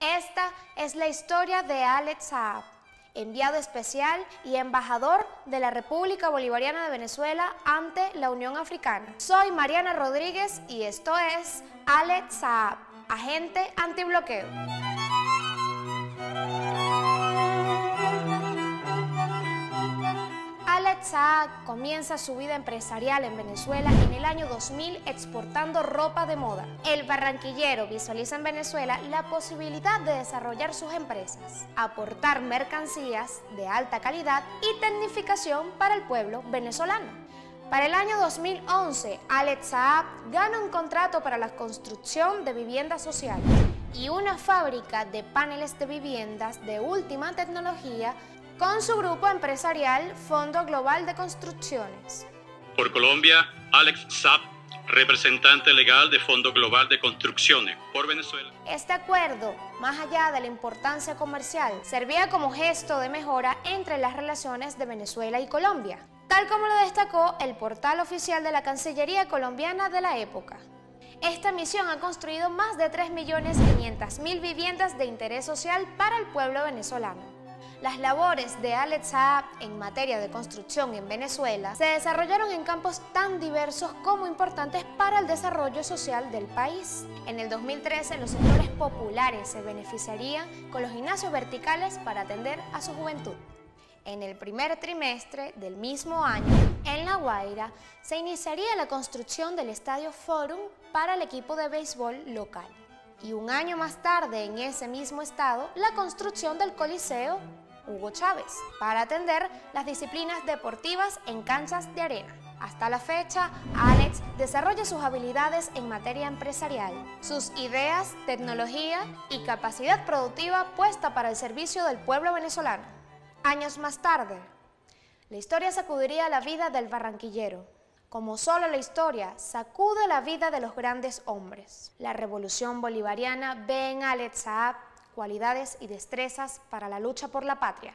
Esta es la historia de Alex Saab, enviado especial y embajador de la República Bolivariana de Venezuela ante la Unión Africana. Soy Mariana Rodríguez y esto es Alex Saab, agente antibloqueo. Saab comienza su vida empresarial en Venezuela en el año 2000 exportando ropa de moda. El barranquillero visualiza en Venezuela la posibilidad de desarrollar sus empresas, aportar mercancías de alta calidad y tecnificación para el pueblo venezolano. Para el año 2011, Alex Saab gana un contrato para la construcción de viviendas sociales y una fábrica de paneles de viviendas de última tecnología con su grupo empresarial Fondo Global de Construcciones. Por Colombia, Alex Saab, representante legal de Fondo Global de Construcciones por Venezuela. Este acuerdo, más allá de la importancia comercial, servía como gesto de mejora entre las relaciones de Venezuela y Colombia, tal como lo destacó el portal oficial de la Cancillería colombiana de la época. Esta misión ha construido más de 3.500.000 viviendas de interés social para el pueblo venezolano. Las labores de Alex Saab en materia de construcción en Venezuela se desarrollaron en campos tan diversos como importantes para el desarrollo social del país. En el 2013, los sectores populares se beneficiarían con los gimnasios verticales para atender a su juventud. En el primer trimestre del mismo año, en La Guaira, se iniciaría la construcción del Estadio Forum para el equipo de béisbol local. Y un año más tarde, en ese mismo estado, la construcción del Coliseo Hugo Chávez para atender las disciplinas deportivas en canchas de arena. Hasta la fecha, Alex desarrolla sus habilidades en materia empresarial, sus ideas, tecnología y capacidad productiva puesta para el servicio del pueblo venezolano. Años más tarde, la historia sacudiría la vida del barranquillero, como solo la historia sacude la vida de los grandes hombres. La revolución bolivariana ve en Alex Saab cualidades y destrezas para la lucha por la patria.